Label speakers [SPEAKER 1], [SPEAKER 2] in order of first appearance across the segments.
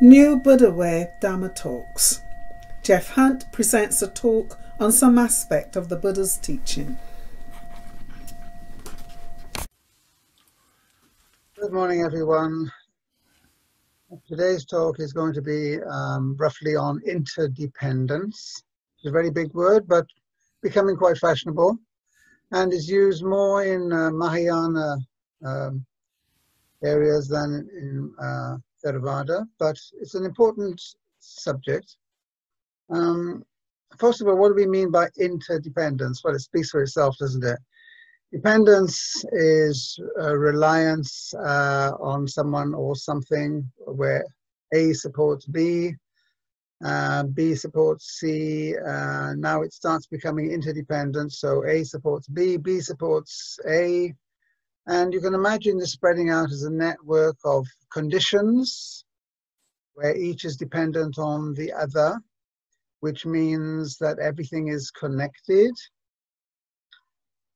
[SPEAKER 1] New Buddha Way Dharma Talks. Geoff Hunt presents a talk on some aspect of the Buddha's teaching.
[SPEAKER 2] Good morning, everyone. Today's talk is going to be um, roughly on interdependence. It's a very big word, but becoming quite fashionable and is used more in uh, Mahayana um, areas than in uh, Theravada, but it's an important subject. Um, first of all, what do we mean by interdependence? Well, it speaks for itself, doesn't it? Dependence is reliance uh, on someone or something where A supports B, uh, B supports C. Uh, now it starts becoming interdependent. So A supports B, B supports A, and you can imagine this spreading out as a network of conditions where each is dependent on the other, which means that everything is connected.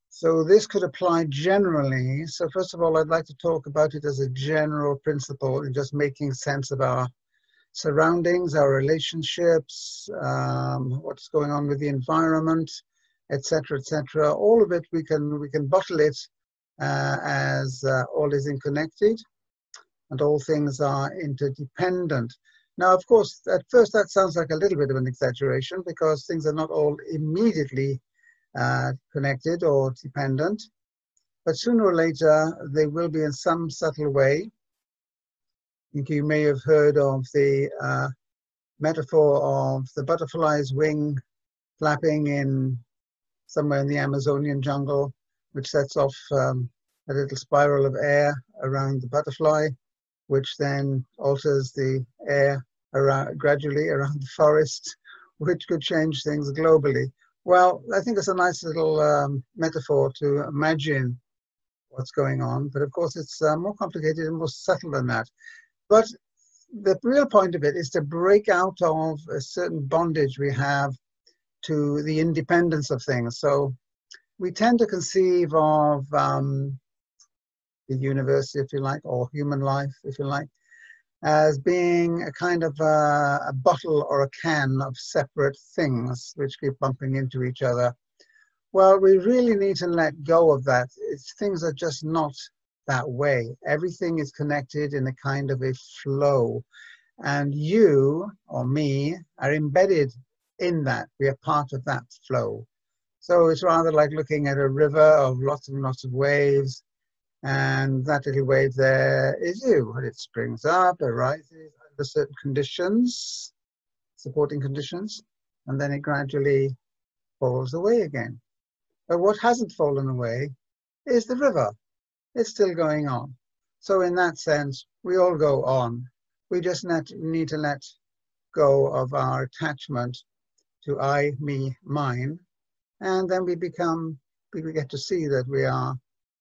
[SPEAKER 2] So this could apply generally. So first of all, I'd like to talk about it as a general principle in just making sense of our surroundings, our relationships, um, what's going on with the environment, etc., etc. All of it, we can we can bottle it as uh, all is interconnected and all things are interdependent. Now, of course, at first that sounds like a little bit of an exaggeration because things are not all immediately uh, connected or dependent, but sooner or later they will be in some subtle way. I think you may have heard of the uh, metaphor of the butterfly's wing flapping in somewhere in the Amazonian jungle which sets off um, a little spiral of air around the butterfly, which then alters the air around, gradually around the forest, which could change things globally. Well, I think it's a nice little um, metaphor to imagine what's going on, but of course it's uh, more complicated and more subtle than that. But the real point of it is to break out of a certain bondage we have to the independence of things. So we tend to conceive of um, the universe, if you like, or human life, if you like, as being a kind of a, a, bottle or a can of separate things which keep bumping into each other. Well, we really need to let go of that. It's, things are just not that way. Everything is connected in a kind of a flow. And you or me are embedded in that. We are part of that flow. So it's rather like looking at a river of lots and lots of waves, and that little wave there is you. It springs up, it rises under certain conditions, supporting conditions, and then it gradually falls away again. But what hasn't fallen away is the river. It's still going on. So in that sense, we all go on. We just need to let go of our attachment to I, me, mine, and then we become, we get to see that we are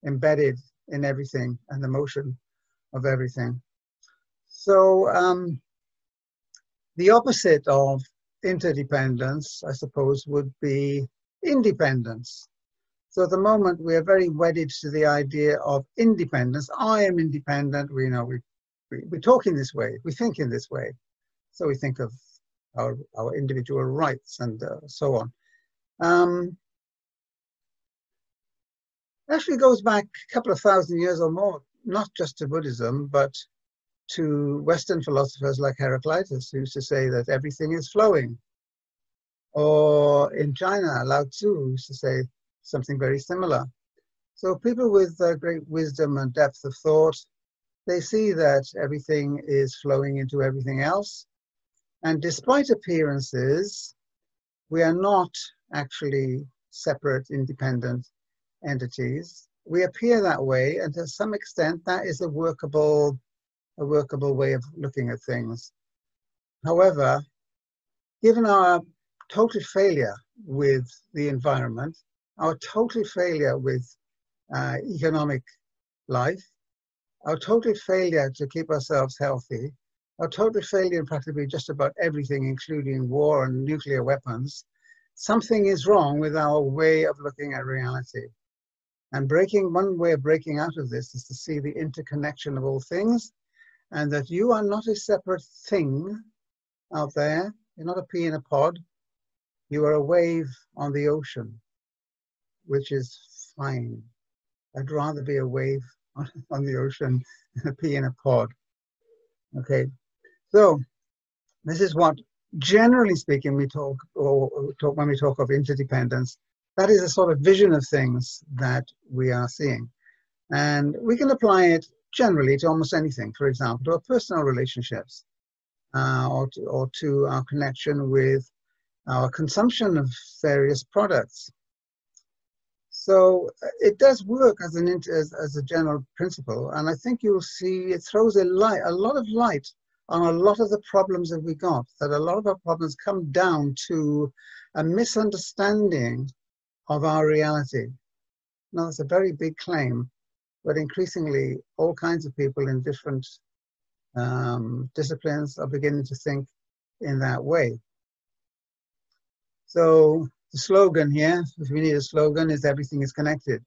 [SPEAKER 2] embedded in everything and the motion of everything. So um, the opposite of interdependence, I suppose, would be independence. So at the moment, we are very wedded to the idea of independence. I am independent. We know we, we, we talk in this way. We think in this way. So we think of our, our individual rights and uh, so on. Um, actually goes back a couple of thousand years or more, not just to Buddhism, but to Western philosophers like Heraclitus, who used to say that everything is flowing. Or in China, Lao Tzu used to say something very similar. So people with uh, great wisdom and depth of thought, they see that everything is flowing into everything else. And despite appearances, we are not actually separate, independent entities. We appear that way, and to some extent, that is a workable, a workable way of looking at things. However, given our total failure with the environment, our total failure with uh, economic life, our total failure to keep ourselves healthy, our total failure in practically just about everything, including war and nuclear weapons, something is wrong with our way of looking at reality. And breaking one way of breaking out of this is to see the interconnection of all things and that you are not a separate thing out there. You're not a pea in a pod. You are a wave on the ocean, which is fine. I'd rather be a wave on the ocean than a pea in a pod. Okay, so this is what, generally speaking, we talk or talk when we talk of interdependence. That is a sort of vision of things that we are seeing, and we can apply it generally to almost anything. For example, to our personal relationships, uh, or to, or to our connection with our consumption of various products. So uh, it does work as an as, as a general principle, and I think you'll see it throws a light, a lot of light on a lot of the problems that we got. That a lot of our problems come down to a misunderstanding of our reality. Now, that's a very big claim, but increasingly, all kinds of people in different um, disciplines are beginning to think in that way. So the slogan here, if we need a slogan, is everything is connected.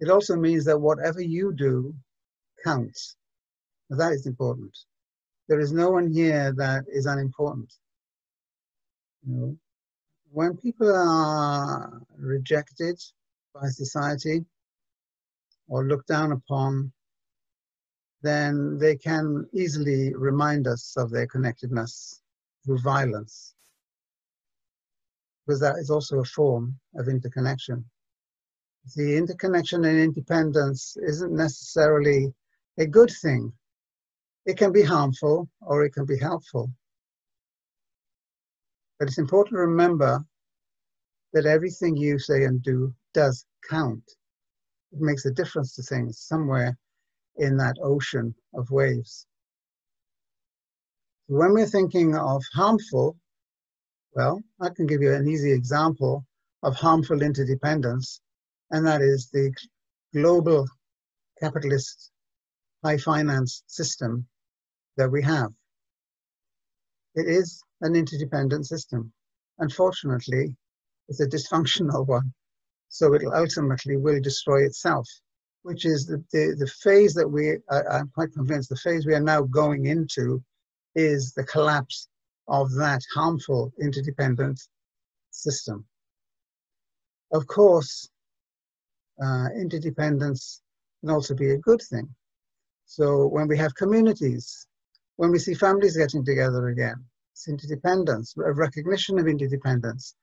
[SPEAKER 2] It also means that whatever you do counts. Now that is important. There is no one here that is unimportant. You know, when people are rejected by society or looked down upon, then they can easily remind us of their connectedness through violence because that is also a form of interconnection. The interconnection and independence isn't necessarily a good thing. It can be harmful or it can be helpful. But it's important to remember that everything you say and do does count. It makes a difference to things somewhere in that ocean of waves. When we're thinking of harmful, well, I can give you an easy example of harmful interdependence, and that is the global capitalist high finance system that we have. It is an interdependent system. Unfortunately, it's a dysfunctional one, so it ultimately will destroy itself, which is the, the, the phase that we, I, I'm quite convinced, the phase we are now going into is the collapse of that harmful interdependent system. Of course, uh, interdependence can also be a good thing. So when we have communities, when we see families getting together again, it's interdependence, a recognition of interdependence,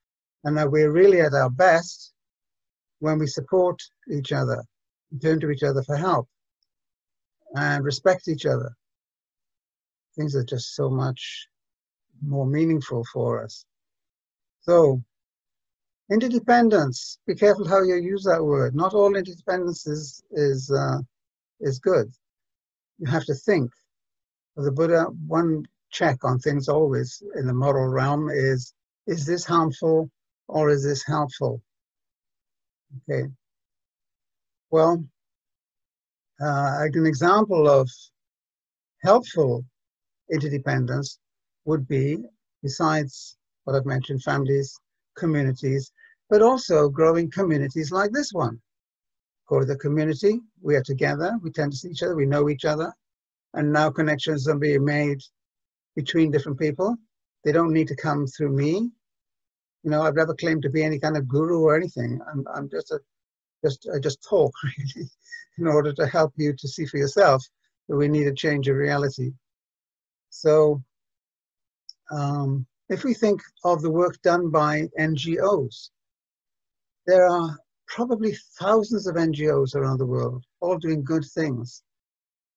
[SPEAKER 2] and that we're really at our best when we support each other, turn to each other for help, and respect each other. Things are just so much more meaningful for us. So, interdependence. Be careful how you use that word. Not all interdependence is is uh, is good. You have to think. The Buddha, one check on things always in the moral realm is: is this harmful or is this helpful? Okay. Well, uh, an example of helpful interdependence would be, besides what I've mentioned, families, communities, but also growing communities like this one. Go to the community, we are together, we tend to see each other, we know each other, and now connections are being made between different people. They don't need to come through me. You know, I've never claimed to be any kind of guru or anything. I'm, I'm just a, just, I just talk really, in order to help you to see for yourself that we need a change of reality. So um, if we think of the work done by NGOs, there are probably thousands of NGOs around the world, all doing good things.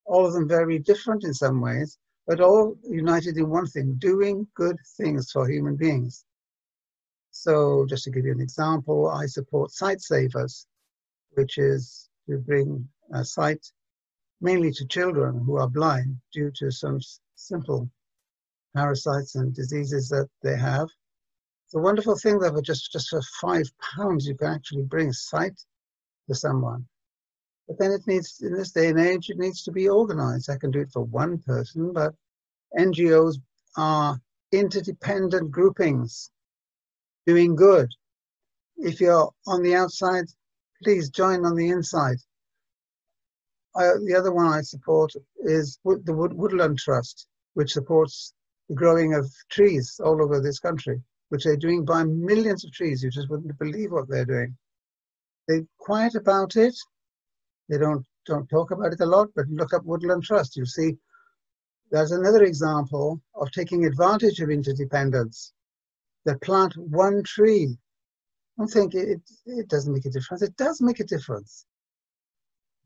[SPEAKER 2] All of them very different in some ways, but all united in one thing, doing good things for human beings. So just to give you an example, I support Sight Savers, which is to bring a sight mainly to children who are blind due to some simple parasites and diseases that they have. The wonderful thing that just, just for five pounds you can actually bring sight to someone. But then it needs, in this day and age, it needs to be organized. I can do it for one person, but NGOs are interdependent groupings doing good. If you're on the outside, please join on the inside. I, the other one I support is the Woodland Trust, which supports the growing of trees all over this country, which they're doing by millions of trees. You just wouldn't believe what they're doing. They're quiet about it. They don't don't talk about it a lot, but look up Woodland Trust. You'll see there's another example of taking advantage of interdependence. They plant one tree. I don't think it, it doesn't make a difference. It does make a difference.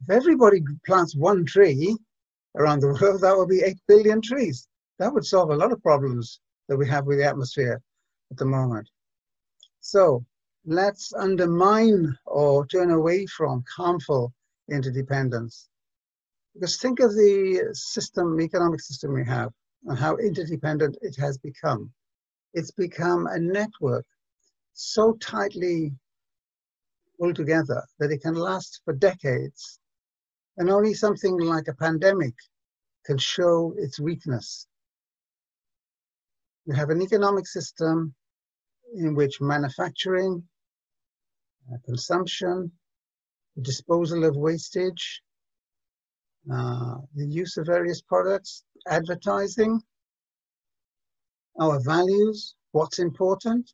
[SPEAKER 2] If everybody plants one tree around the world, that would be 8 billion trees. That would solve a lot of problems that we have with the atmosphere at the moment. So let's undermine or turn away from harmful interdependence. Because think of the system, economic system we have, and how interdependent it has become. It's become a network so tightly pulled together that it can last for decades and only something like a pandemic can show its weakness. You have an economic system in which manufacturing, uh, consumption, disposal of wastage, uh, the use of various products, advertising, our values, what's important,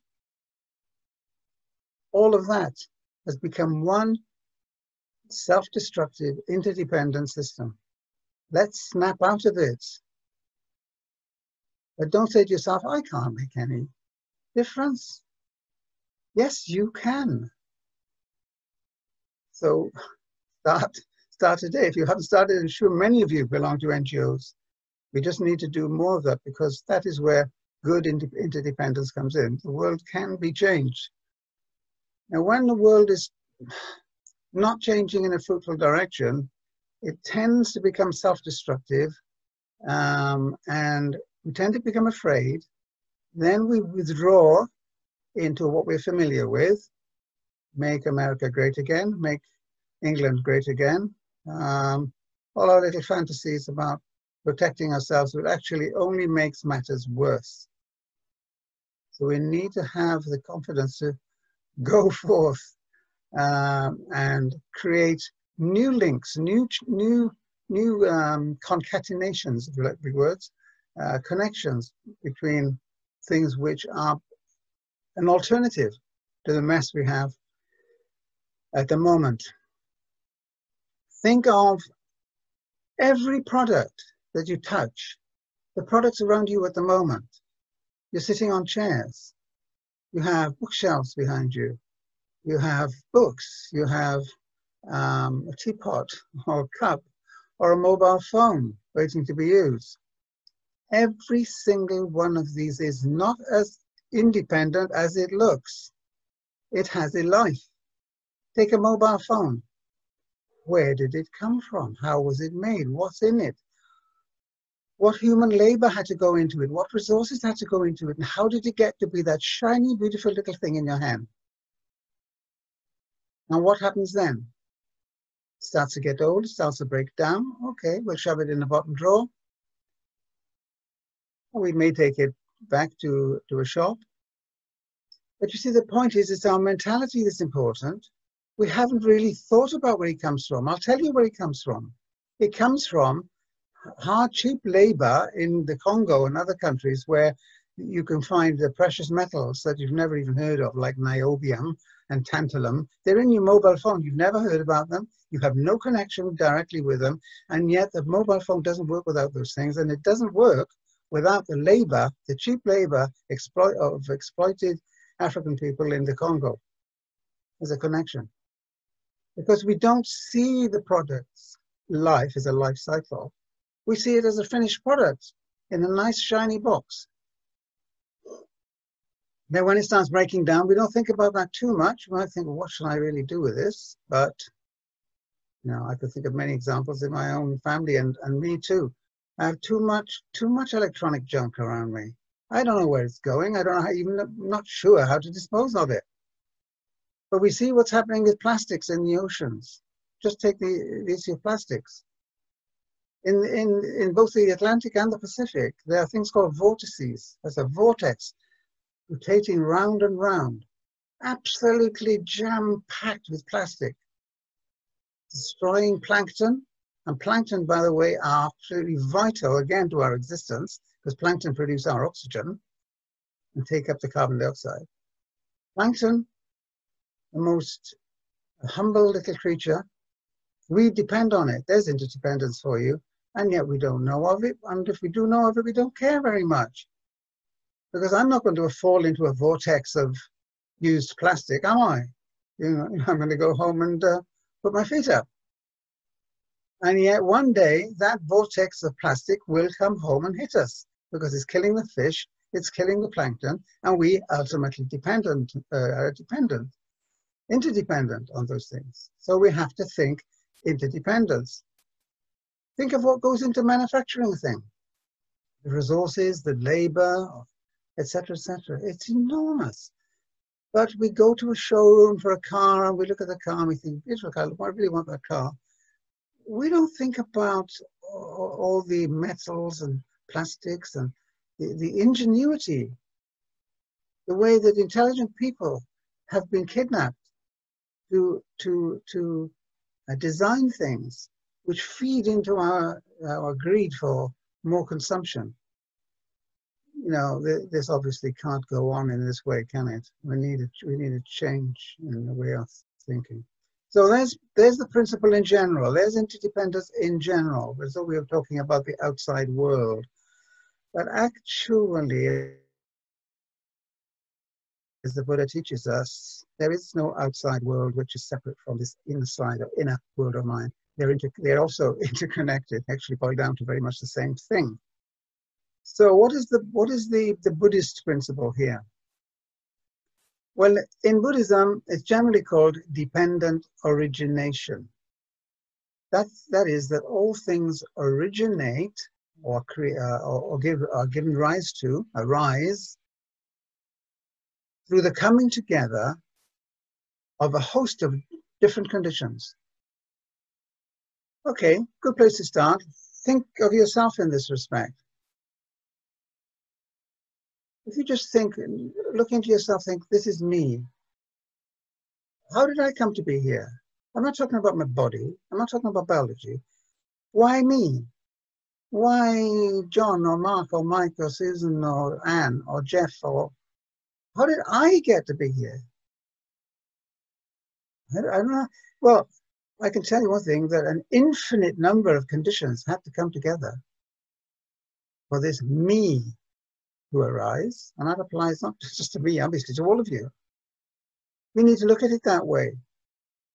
[SPEAKER 2] all of that has become one self-destructive, interdependent system. Let's snap out of it. But don't say to yourself, I can't make any difference. Yes, you can. So start, start today. If you haven't started, I'm sure many of you belong to NGOs. We just need to do more of that because that is where good interdependence comes in. The world can be changed. Now, when the world is not changing in a fruitful direction, it tends to become self-destructive um, and we tend to become afraid. Then we withdraw into what we're familiar with, make America great again, make England great again. Um, all our little fantasies about protecting ourselves, which actually only makes matters worse. So we need to have the confidence to go forth um, and create new links, new new new um, concatenations, of like words, uh, connections between things which are an alternative to the mess we have at the moment. Think of every product that you touch, the products around you at the moment. You're sitting on chairs. You have bookshelves behind you you have books, you have um, a teapot or a cup or a mobile phone waiting to be used. Every single one of these is not as independent as it looks. It has a life. Take a mobile phone. Where did it come from? How was it made? What's in it? What human labor had to go into it? What resources had to go into it? And how did it get to be that shiny, beautiful little thing in your hand? Now what happens then? It starts to get old, starts to break down. Okay, we'll shove it in the bottom drawer. We may take it back to, to a shop. But you see, the point is, it's our mentality that's important. We haven't really thought about where it comes from. I'll tell you where it comes from. It comes from hard, cheap labor in the Congo and other countries where you can find the precious metals that you've never even heard of, like niobium and tantalum. They're in your mobile phone. You've never heard about them. You have no connection directly with them. And yet the mobile phone doesn't work without those things. And it doesn't work without the labor, the cheap labor exploit of exploited African people in the Congo. There's a connection. Because we don't see the product's life as a life cycle. We see it as a finished product in a nice shiny box. Then when it starts breaking down, we don't think about that too much. We might think, well, what should I really do with this? But you know, I could think of many examples in my own family and, and me too. I have too much too much electronic junk around me. I don't know where it's going. I don't know how, even I'm not sure how to dispose of it. But we see what's happening with plastics in the oceans. Just take the, the issue of plastics. In, in, in both the Atlantic and the Pacific, there are things called vortices. There's a vortex rotating round and round, absolutely jam-packed with plastic, destroying plankton, And plankton, by the way, are absolutely vital again to our existence because plankton produce our oxygen and take up the carbon dioxide. Plankton, the most humble little creature, we depend on it. There's interdependence for you, and yet we don't know of it. And if we do know of it, we don't care very much. Because I'm not going to fall into a vortex of used plastic, am I? You know, I'm going to go home and uh, put my feet up. And yet one day that vortex of plastic will come home and hit us because it's killing the fish, it's killing the plankton, and we ultimately dependent, uh, are dependent, interdependent on those things. So we have to think interdependence. Think of what goes into manufacturing a thing. The resources, the labor, etc., etc. It's enormous. But we go to a showroom for a car and we look at the car and we think, beautiful car, I really want that car we don't think about all the metals and plastics and the, the ingenuity, the way that intelligent people have been kidnapped to, to, to uh, design things which feed into our, our greed for more consumption. You know, th this obviously can't go on in this way, can it? We need a, we need a change in the way of thinking. So there's, there's the principle in general. There's interdependence in general. So we are talking about the outside world. But actually, as the Buddha teaches us, there is no outside world which is separate from this inside or inner world of mind. They're, inter they're also interconnected, actually boil down to very much the same thing. So what is the, what is the, the Buddhist principle here? Well, in Buddhism, it's generally called dependent origination. That's, that is, that all things originate or, create, uh, or, or give, are given rise to, arise, through the coming together of a host of different conditions. Okay, good place to start. Think of yourself in this respect if you just think, look into yourself, think, this is me. How did I come to be here? I'm not talking about my body. I'm not talking about biology. Why me? Why John or Mark or Mike or Susan or Anne or Jeff or how did I get to be here? I, don't know. Well, I can tell you one thing that an infinite number of conditions had to come together for this me to arise, and that applies not just to me, obviously, to all of you. We need to look at it that way.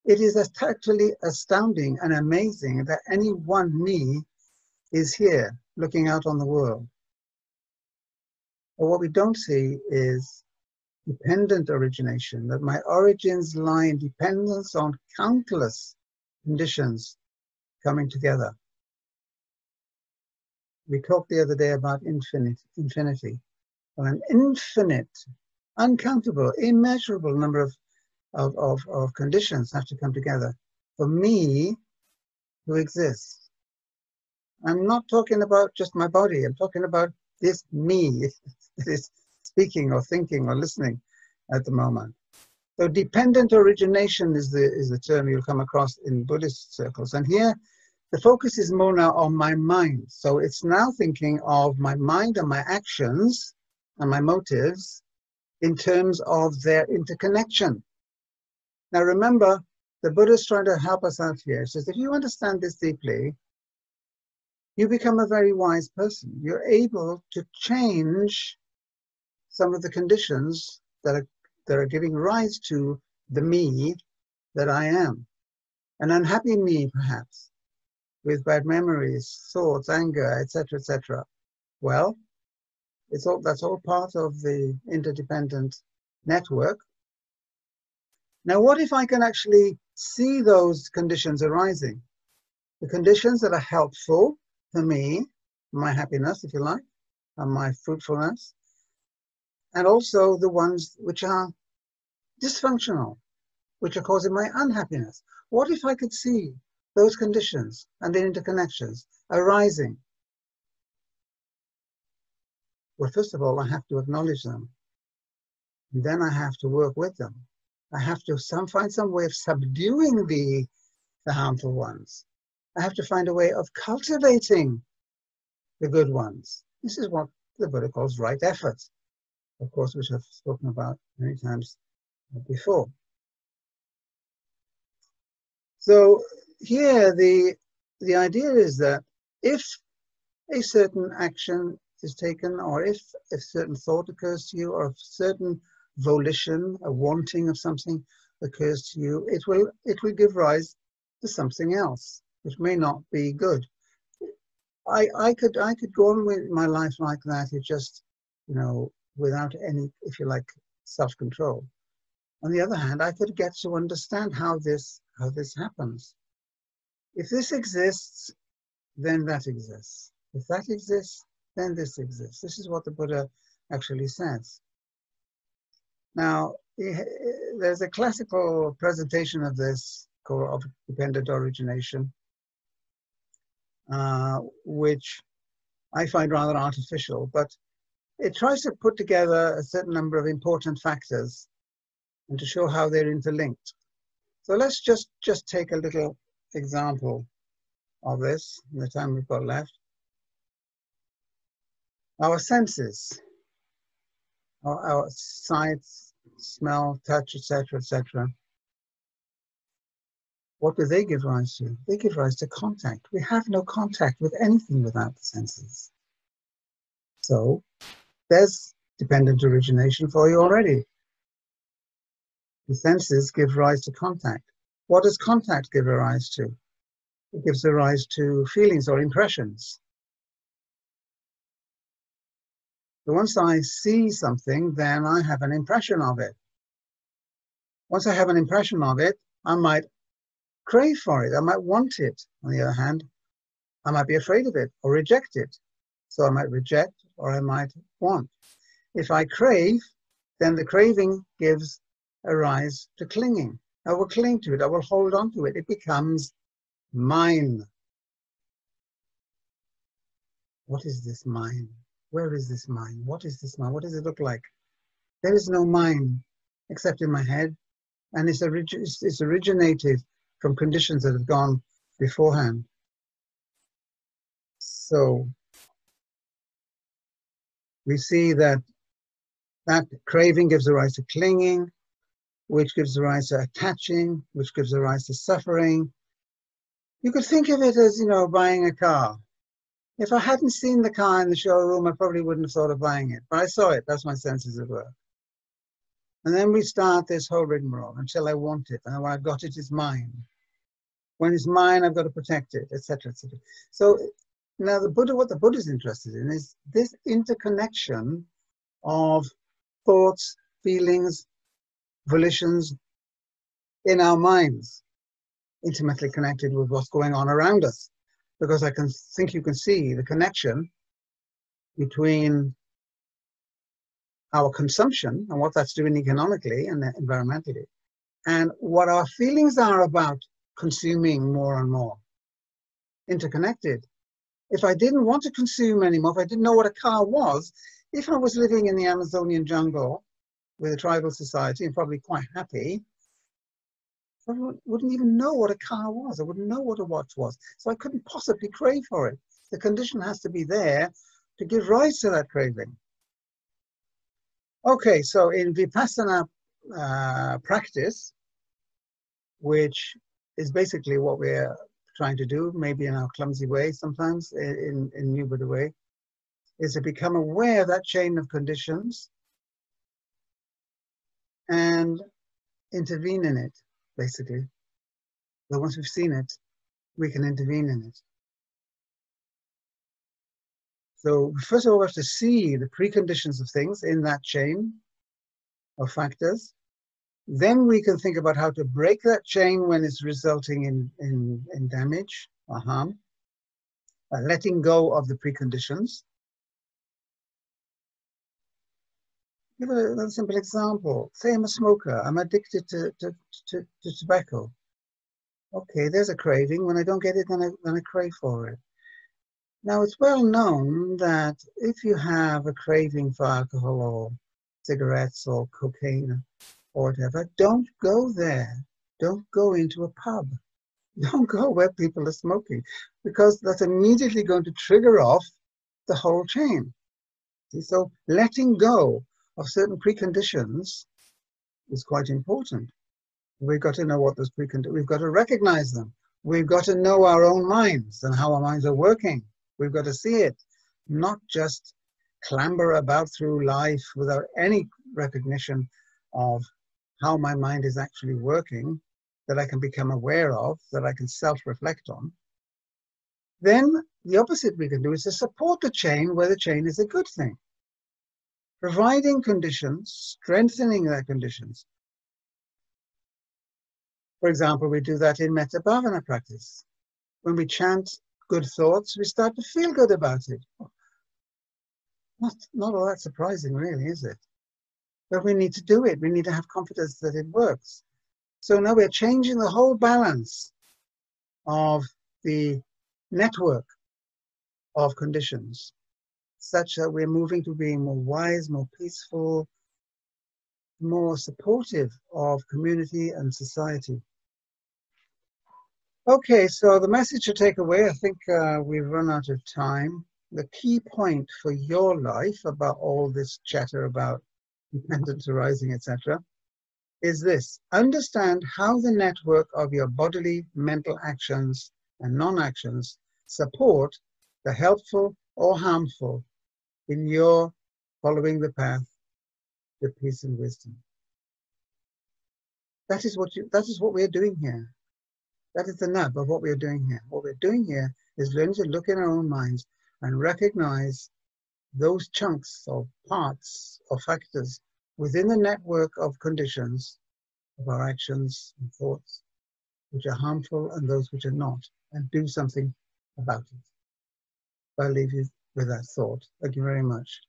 [SPEAKER 2] It is actually astounding and amazing that any one me is here looking out on the world. But what we don't see is dependent origination, that my origins lie in dependence on countless conditions coming together. We talked the other day about infinite, infinity Well, an infinite, uncountable, immeasurable number of, of, of, of conditions have to come together for me to exist. I'm not talking about just my body, I'm talking about this me that is speaking or thinking or listening at the moment. So dependent origination is the, is the term you'll come across in Buddhist circles. And here, the focus is more now on my mind. So it's now thinking of my mind and my actions and my motives in terms of their interconnection. Now remember, the Buddha is trying to help us out here. He says, if you understand this deeply, you become a very wise person. You're able to change some of the conditions that are, that are giving rise to the me that I am. An unhappy me, perhaps, with bad memories, thoughts, anger, etc., etc. Well, it's all, that's all part of the interdependent network. Now, what if I can actually see those conditions arising? The conditions that are helpful for me, my happiness, if you like, and my fruitfulness, and also the ones which are dysfunctional, which are causing my unhappiness. What if I could see those conditions and the interconnections arising well, first of all, I have to acknowledge them. And then I have to work with them. I have to some, find some way of subduing the, the harmful ones. I have to find a way of cultivating the good ones. This is what the Buddha calls right effort, of course, which I've spoken about many times before. So here the the idea is that if a certain action is taken, or if a certain thought occurs to you, or if certain volition, a wanting of something occurs to you, it will it will give rise to something else, which may not be good. I, I could I could go on with my life like that. It just, you know, without any, if you like, self-control. On the other hand, I could get to understand how this how this happens. If this exists, then that exists. If that exists, then this exists. This is what the Buddha actually says. Now, there's a classical presentation of this called of dependent origination, uh, which I find rather artificial, but it tries to put together a certain number of important factors and to show how they're interlinked. So let's just, just take a little example of this in the time we've got left. Our senses, our, our sight, smell, touch, etc., etc. What do they give rise to? They give rise to contact. We have no contact with anything without the senses. So there's dependent origination for you already. The senses give rise to contact. What does contact give a rise to? It gives a rise to feelings or impressions. So once I see something, then I have an impression of it. Once I have an impression of it, I might crave for it. I might want it. On the other hand, I might be afraid of it or reject it. So I might reject or I might want. If I crave, then the craving gives a rise to clinging. I will cling to it. I will hold on to it. It becomes mine. What is this mine? Where is this mine? What is this mine? What does it look like? There is no mine except in my head, and it's, orig- it's originated from conditions that have gone beforehand. So we see that that craving gives rise to clinging, which gives rise to attaching, which gives rise to suffering. You could think of it as, you know, buying a car. If I hadn't seen the car in the showroom, I probably wouldn't have thought of buying it. But I saw it. That's my senses at work. And then we start this whole rigmarole until I want it. And when I've got it, it's mine. When it's mine, I've got to protect it, etc., etc. So now the Buddha, what the Buddha is interested in is this interconnection of thoughts, feelings, volitions in our minds, intimately connected with what's going on around us. Because I can think you can see the connection between our consumption and what that's doing economically and environmentally, and what our feelings are about consuming more and more. Interconnected if I didn't want to consume anymore, if I didn't know what a car was, if I was living in the Amazonian jungle with a tribal society and probably quite happy, I wouldn't even know what a car was. I wouldn't know what a watch was. So I couldn't possibly crave for it. The condition has to be there to give rise to that craving. Okay, so in Vipassana uh, practice, which is basically what we're trying to do, maybe in a clumsy way sometimes, in, in New Buddha way, is to become aware of that chain of conditions and intervene in it, basically. But once we've seen it, we can intervene in it. So first of all, we have to see the preconditions of things in that chain of factors. Then we can think about how to break that chain when it's resulting in, in, in damage or harm, letting go of the preconditions. Give a, a, simple example. Say I'm a smoker. I'm addicted to, to, to, to tobacco. Okay, there's a craving. When I don't get it, then I, then I crave for it. Now, it's well known that if you have a craving for alcohol or cigarettes or cocaine or whatever, don't go there. Don't go into a pub. don't go where people are smoking because that's immediately going to trigger off the whole chain. So letting go of certain preconditions is quite important. We've got to know what those preconditions, we've got to recognize them. We've got to know our own minds and how our minds are working. We've got to see it, not just clamber about through life without any recognition of how my mind is actually working that I can become aware of, that I can self reflect on, then the opposite we can do is to support the chain where the chain is a good thing. Providing conditions, strengthening their conditions. For example, we do that in Metta Bhavana practice. When we chant good thoughts, we start to feel good about it. Not, not all that surprising, really, is it? But we need to do it. We need to have confidence that it works. So now we're changing the whole balance of the network of conditions such that we're moving to being more wise, more peaceful, more supportive of community and society. Okay, so the message to take away, I think uh, we've run out of time. The key point for your life about all this chatter about dependence arising, etc., is this understand how the network of your bodily, mental actions and non actions support the helpful or harmful in your following the path to peace and wisdom. That is what you that is what we're doing here. That is the nub of what we're doing here. What we're doing here is learning to look in our own minds and recognize those chunks or parts or factors within the network of conditions of our actions and thoughts, which are harmful and those which are not, and do something about it. I leave you with that thought. Thank you very much.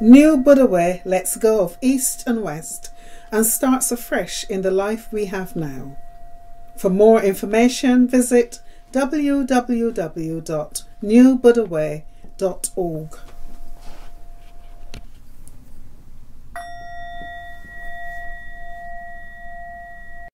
[SPEAKER 1] New Buddha Way lets go of East and West and starts afresh in the life we have now. For more information, visit www.newbuddhaway.org.